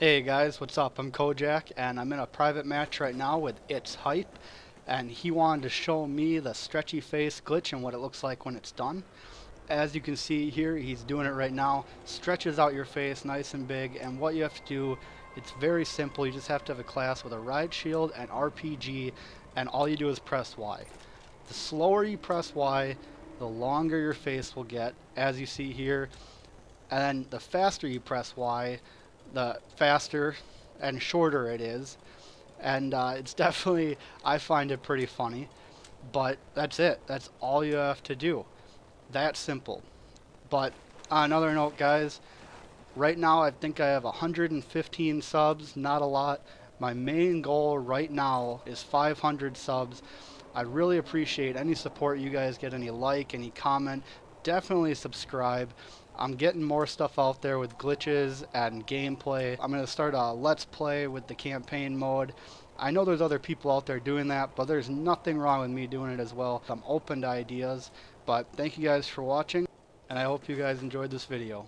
Hey guys, what's up? I'm Kojak and I'm in a private match right now with It's Hype and he wanted to show me the stretchy face glitch and what it looks like when it's done. As you can see here, he's doing it right now. Stretches out your face nice and big and what you have to do, it's very simple. You just have to have a class with a riot shield and RPG and all you do is press Y. The slower you press Y, the longer your face will get as you see here. And the faster you press Y, the faster and shorter it is. And uh, it's definitely, I find it pretty funny. But that's it. That's all you have to do. That simple. But on another note, guys, right now I think I have 115 subs, not a lot. My main goal right now is 500 subs. I really appreciate any support you guys get, any like, any comment. Definitely subscribe. I'm getting more stuff out there with glitches and gameplay. I'm going to start a Let's Play with the campaign mode. I know there's other people out there doing that, but there's nothing wrong with me doing it as well. I'm open to ideas, but thank you guys for watching, and I hope you guys enjoyed this video.